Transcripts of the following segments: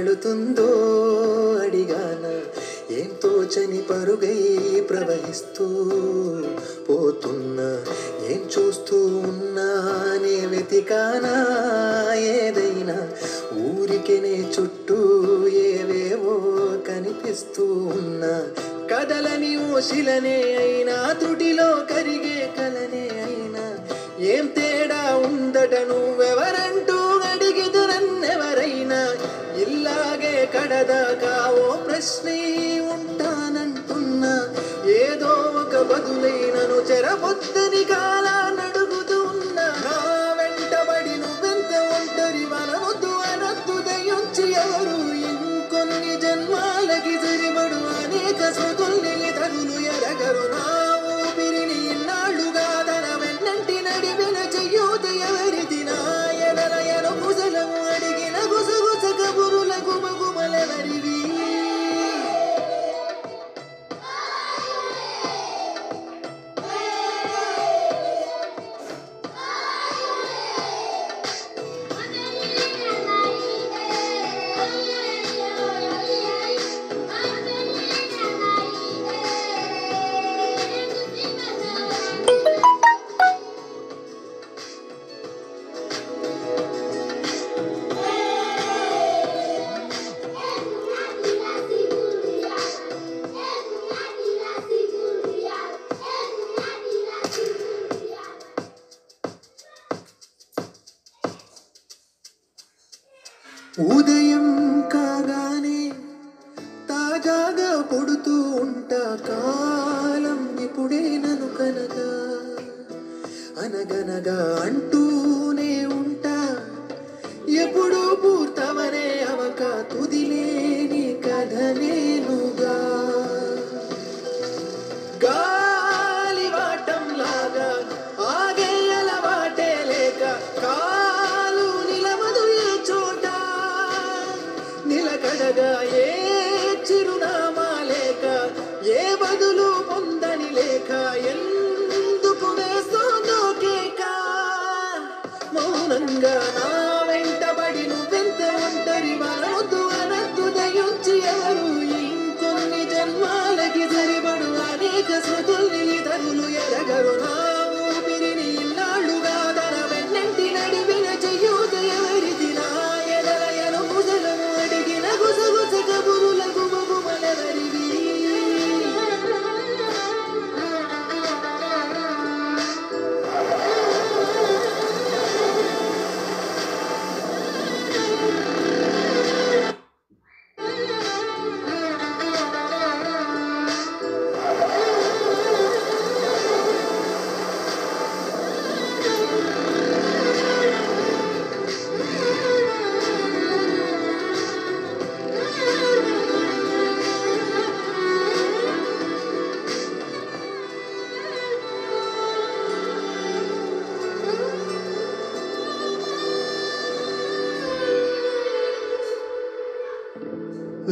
వెళుతుందో అడిగాన. ఏం తోచని పరుగై ప్రవహిస్తూ పోతున్నా. ఏం చూస్తూ ఉన్నానే వెతికానా ఏదైనా. ఊరికెనే చుట్టూ ఏవేవో కనిపిస్తూ ఉన్నా. కదలని ఓశిలనే అయినా తుటిలో కరిగే కలనే అయినా. ఏం తేడా ఉందట నువ్వు ఎక్కడదాకా కడదాకా ఓ ప్రశ్నే ఉంటానంటున్నా. ఏదో ఒక బదులైనను చెరబొద్దని కాలా నడుగుతున్నా. నా వెంటబడి నువ్వెంత ఒంటరి వనవద్దు అనద్దు దయొచ్చి ఎవరు? ఇంకొన్ని జన్మాలకి సరిపడు అనేక స్మృతుల్ని ఉదయం కాగానే తాజాగా పొడుతూ ఉంటా కాలం. ఇప్పుడే నను కనగా అనగనగా అంటూ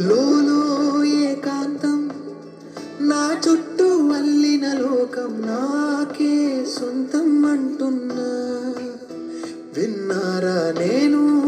లోలో ఏకాంతం నా చుట్టూ వల్లిన లోకం నాకే సొంతం అంటున్నా. విన్నారా నేను?